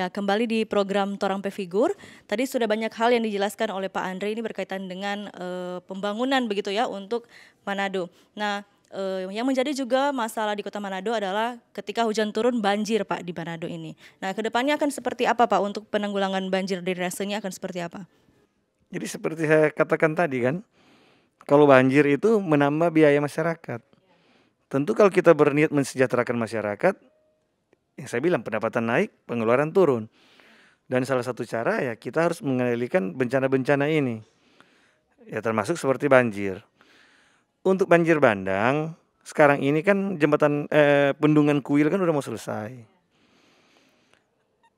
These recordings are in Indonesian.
Ya, kembali di program Torang Pefigur. Tadi sudah banyak hal yang dijelaskan oleh Pak Andre ini berkaitan dengan uh, pembangunan begitu ya untuk Manado. Nah, uh, yang menjadi juga masalah di Kota Manado adalah ketika hujan turun banjir Pak di Manado ini. Nah, ke depannya akan seperti apa Pak untuk penanggulangan banjir di rasanya akan seperti apa? Jadi seperti saya katakan tadi kan, kalau banjir itu menambah biaya masyarakat. Tentu kalau kita berniat mensejahterakan masyarakat, yang saya bilang pendapatan naik, pengeluaran turun. Dan salah satu cara ya kita harus mengendalikan bencana-bencana ini. Ya termasuk seperti banjir. Untuk banjir bandang, sekarang ini kan jembatan eh, bendungan kuil kan udah mau selesai.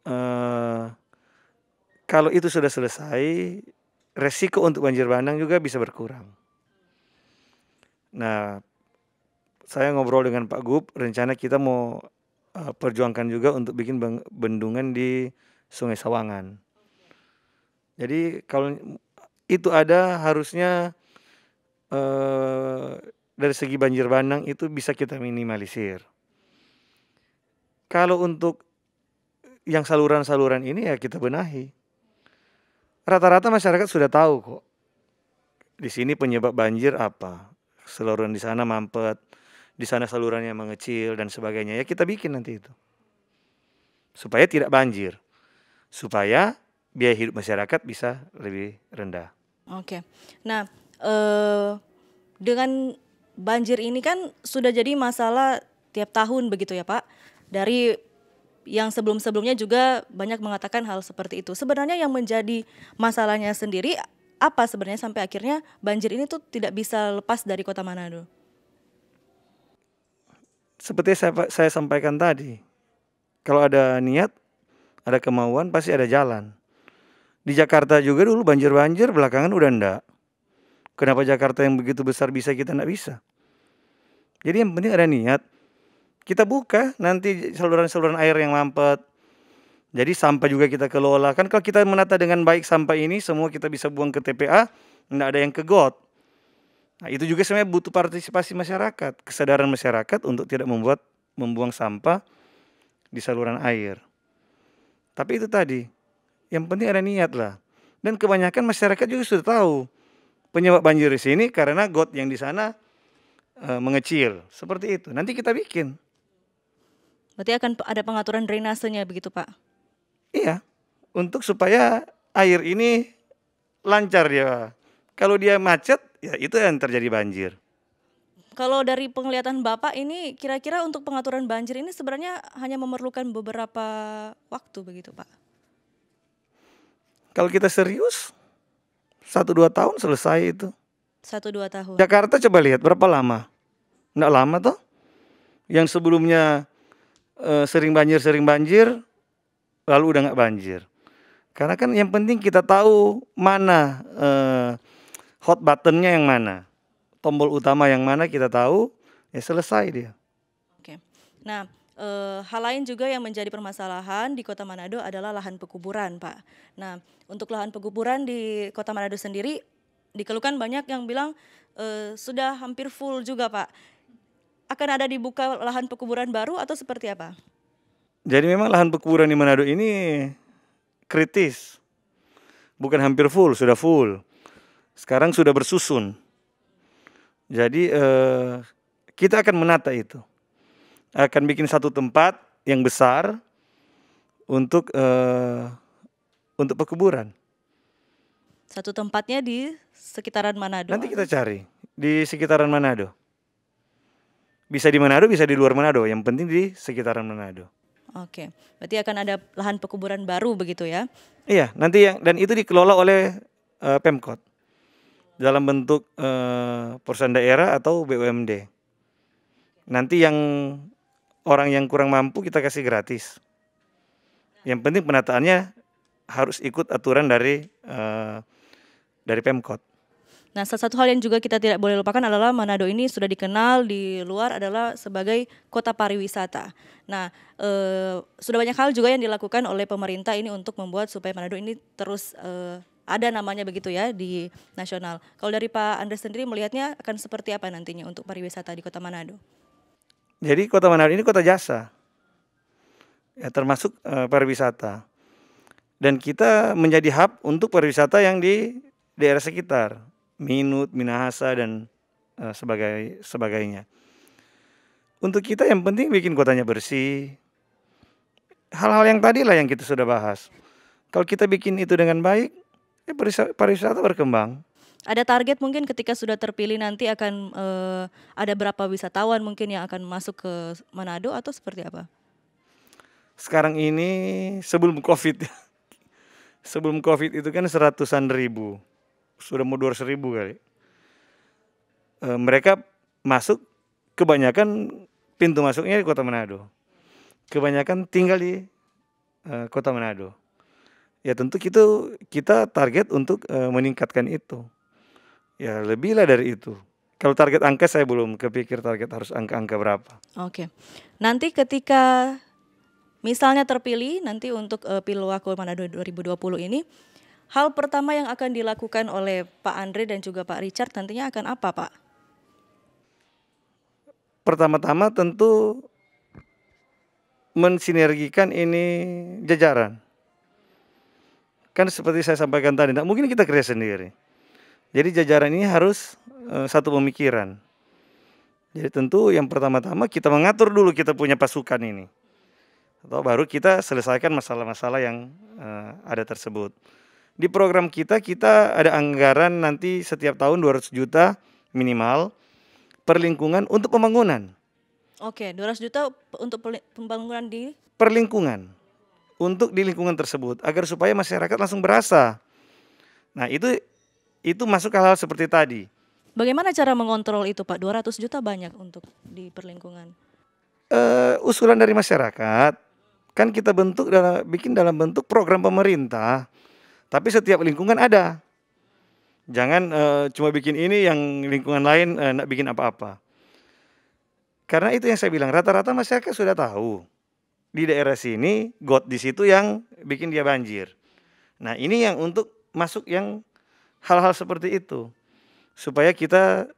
Eh, kalau itu sudah selesai, resiko untuk banjir bandang juga bisa berkurang. Nah, saya ngobrol dengan Pak Gub, rencana kita mau uh, perjuangkan juga untuk bikin bendungan di Sungai Sawangan. Jadi kalau itu ada harusnya uh, dari segi banjir bandang itu bisa kita minimalisir. Kalau untuk yang saluran-saluran ini ya kita benahi. Rata-rata masyarakat sudah tahu kok. Di sini penyebab banjir apa? Saluran di sana mampet, di sana salurannya mengecil dan sebagainya. Ya kita bikin nanti itu. Supaya tidak banjir. Supaya biaya hidup masyarakat bisa lebih rendah. Oke. Nah, eh, dengan banjir ini kan sudah jadi masalah tiap tahun begitu ya, Pak. Dari yang sebelum-sebelumnya juga banyak mengatakan hal seperti itu. Sebenarnya yang menjadi masalahnya sendiri apa sebenarnya sampai akhirnya banjir ini tuh tidak bisa lepas dari Kota Manado? Seperti saya, saya sampaikan tadi, kalau ada niat, ada kemauan, pasti ada jalan. Di Jakarta juga dulu banjir-banjir, belakangan udah enggak. Kenapa Jakarta yang begitu besar bisa kita enggak bisa? Jadi yang penting ada niat. Kita buka nanti saluran-saluran air yang mampet. Jadi sampah juga kita kelola. Kan kalau kita menata dengan baik sampah ini, semua kita bisa buang ke TPA, enggak ada yang ke got. Nah, itu juga sebenarnya butuh partisipasi masyarakat, kesadaran masyarakat untuk tidak membuat membuang sampah di saluran air. Tapi itu tadi, yang penting ada niat lah. Dan kebanyakan masyarakat juga sudah tahu penyebab banjir di sini karena got yang di sana e, mengecil. Seperti itu. Nanti kita bikin. Berarti akan ada pengaturan drainasenya begitu Pak? Iya, untuk supaya air ini lancar ya. Kalau dia macet, ya itu yang terjadi banjir. Kalau dari penglihatan Bapak ini kira-kira untuk pengaturan banjir ini sebenarnya hanya memerlukan beberapa waktu begitu Pak? Kalau kita serius, satu dua tahun selesai itu. Satu dua tahun. Jakarta coba lihat berapa lama? Nggak lama toh? Yang sebelumnya uh, sering banjir sering banjir, lalu udah nggak banjir. Karena kan yang penting kita tahu mana uh, hot buttonnya yang mana, tombol utama yang mana kita tahu, ya selesai dia. Oke. Nah, e, hal lain juga yang menjadi permasalahan di Kota Manado adalah lahan pekuburan, Pak. Nah, untuk lahan pekuburan di Kota Manado sendiri dikeluhkan banyak yang bilang e, sudah hampir full juga, Pak. Akan ada dibuka lahan pekuburan baru atau seperti apa? Jadi memang lahan pekuburan di Manado ini kritis. Bukan hampir full, sudah full. Sekarang sudah bersusun. Jadi eh, kita akan menata itu. Akan bikin satu tempat yang besar untuk eh, untuk pekuburan. Satu tempatnya di sekitaran Manado. Nanti kita cari di sekitaran Manado. Bisa di Manado, bisa di luar Manado. Yang penting di sekitaran Manado. Oke, berarti akan ada lahan pekuburan baru begitu ya? Iya, nanti yang dan itu dikelola oleh uh, Pemkot dalam bentuk uh, perusahaan daerah atau BUMD. Nanti yang orang yang kurang mampu kita kasih gratis. Yang penting penataannya harus ikut aturan dari uh, dari Pemkot. Nah, salah satu hal yang juga kita tidak boleh lupakan adalah Manado ini sudah dikenal di luar adalah sebagai kota pariwisata. Nah, eh, sudah banyak hal juga yang dilakukan oleh pemerintah ini untuk membuat supaya Manado ini terus eh, ada namanya begitu ya di nasional. Kalau dari Pak Andres sendiri melihatnya akan seperti apa nantinya untuk pariwisata di Kota Manado? Jadi Kota Manado ini kota jasa, ya termasuk uh, pariwisata. dan kita menjadi hub untuk pariwisata yang di daerah sekitar, Minut, Minahasa dan uh, sebagai sebagainya. Untuk kita yang penting bikin kotanya bersih. Hal-hal yang tadi lah yang kita sudah bahas. Kalau kita bikin itu dengan baik, ya pariwisata berkembang. Ada target mungkin ketika sudah terpilih nanti akan uh, ada berapa wisatawan mungkin yang akan masuk ke Manado atau seperti apa? Sekarang ini sebelum COVID sebelum covid itu kan seratusan ribu sudah mau dua ribu kali e, mereka masuk kebanyakan pintu masuknya di kota Manado kebanyakan tinggal di e, kota Manado ya tentu kita kita target untuk e, meningkatkan itu ya lebih lah dari itu kalau target angka saya belum kepikir target harus angka-angka berapa. Oke. Nanti ketika misalnya terpilih nanti untuk uh, Pilwakul Manado 2020 ini, hal pertama yang akan dilakukan oleh Pak Andre dan juga Pak Richard nantinya akan apa, Pak? Pertama-tama tentu mensinergikan ini jajaran. Kan seperti saya sampaikan tadi, tidak mungkin kita kerja sendiri. Jadi jajaran ini harus uh, satu pemikiran. Jadi tentu yang pertama-tama kita mengatur dulu kita punya pasukan ini atau baru kita selesaikan masalah-masalah yang uh, ada tersebut. Di program kita kita ada anggaran nanti setiap tahun 200 juta minimal per lingkungan untuk pembangunan. Oke, 200 juta untuk pembangunan di perlingkungan untuk di lingkungan tersebut agar supaya masyarakat langsung berasa. Nah, itu itu masuk hal-hal seperti tadi. Bagaimana cara mengontrol itu, Pak? 200 juta banyak untuk di perlingkungan. Uh, usulan dari masyarakat kan kita bentuk dalam bikin dalam bentuk program pemerintah tapi setiap lingkungan ada jangan uh, cuma bikin ini yang lingkungan lain uh, nak bikin apa-apa karena itu yang saya bilang rata-rata masyarakat sudah tahu di daerah sini got di situ yang bikin dia banjir nah ini yang untuk masuk yang hal-hal seperti itu supaya kita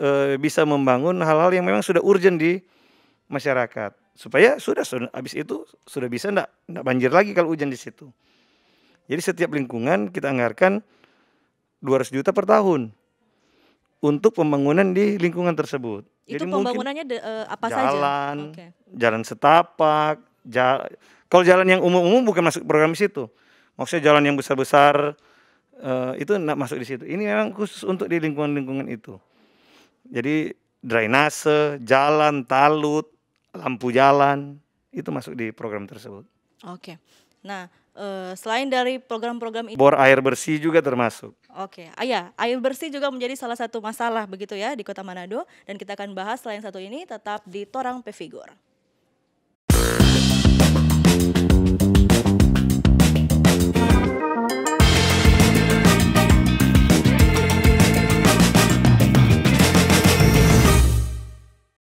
uh, bisa membangun hal-hal yang memang sudah urgent di masyarakat supaya sudah, sudah habis itu sudah bisa enggak, enggak banjir lagi kalau hujan di situ. Jadi setiap lingkungan kita anggarkan 200 juta per tahun untuk pembangunan di lingkungan tersebut. Itu Jadi pembangunannya de, uh, apa jalan, saja? Jalan, okay. jalan setapak, jalan, kalau jalan yang umum-umum bukan masuk program di situ. Maksudnya jalan yang besar-besar uh, itu enggak masuk di situ. Ini memang khusus untuk di lingkungan-lingkungan itu. Jadi drainase, jalan, talut, lampu jalan itu masuk di program tersebut. Oke. Nah, uh, selain dari program-program ini bor air bersih juga termasuk. Oke. Ah ya, air bersih juga menjadi salah satu masalah begitu ya di Kota Manado dan kita akan bahas selain satu ini tetap di Torang Pefigur.